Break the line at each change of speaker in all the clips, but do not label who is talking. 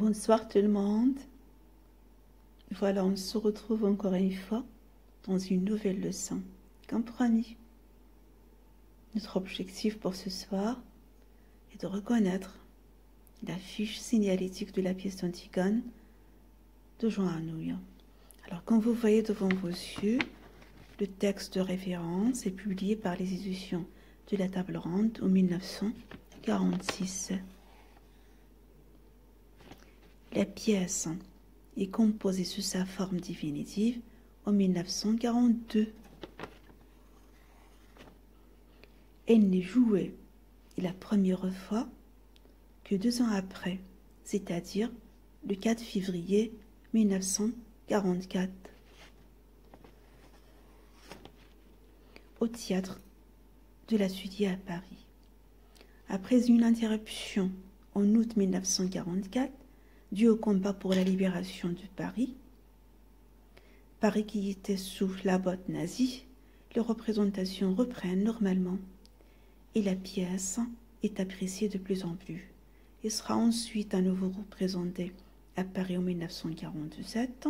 Bonsoir tout le monde. Voilà, on se retrouve encore une fois dans une nouvelle leçon. Comprenez Notre objectif pour ce soir est de reconnaître la fiche signalétique de la pièce d'Antigone de Jean Anouilh. Alors, comme vous voyez devant vos yeux, le texte de référence est publié par les éditions de la Table Ronde en 1946. La pièce est composée sous sa forme définitive en 1942. Elle n'est jouée la première fois que deux ans après, c'est-à-dire le 4 février 1944, au théâtre de la Sudie à Paris. Après une interruption en août 1944, dû au combat pour la libération de Paris, Paris qui était sous la botte nazie, les représentations reprennent normalement et la pièce est appréciée de plus en plus et sera ensuite à nouveau représentée à Paris en 1947,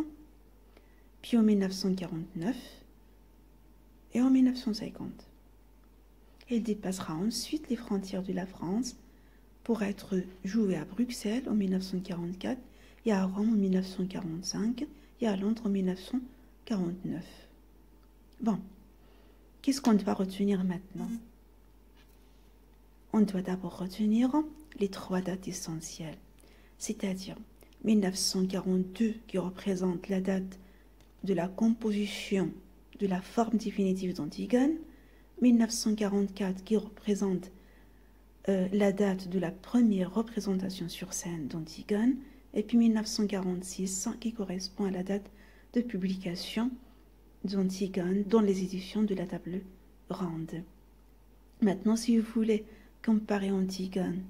puis en 1949 et en 1950. Elle dépassera ensuite les frontières de la France pour être joué à Bruxelles en 1944 et à Rome en 1945 et à Londres en 1949. Bon, qu'est-ce qu'on doit retenir maintenant? On doit d'abord retenir les trois dates essentielles, c'est-à-dire 1942 qui représente la date de la composition de la forme définitive d'Antigone, 1944 qui représente euh, la date de la première représentation sur scène d'Antigone, et puis 1946 qui correspond à la date de publication d'Antigone dans les éditions de la table ronde. Maintenant, si vous voulez comparer Antigone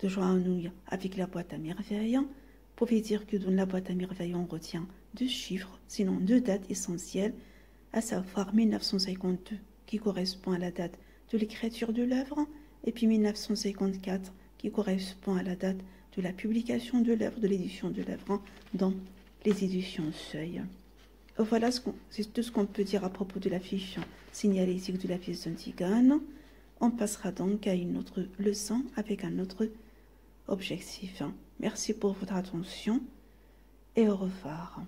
de Joan avec la boîte à merveilles, vous pouvez dire que dans la boîte à merveilles, on retient deux chiffres, sinon deux dates essentielles, à savoir 1952, qui correspond à la date de l'écriture de l'œuvre, et puis 1954, qui correspond à la date de la publication de l'œuvre, de l'édition de l'œuvre dans les éditions Seuil. Voilà ce c'est tout ce qu'on peut dire à propos de la fiche signalétique de la pièce d'Antigone. On passera donc à une autre leçon avec un autre objectif. Merci pour votre attention et au revoir.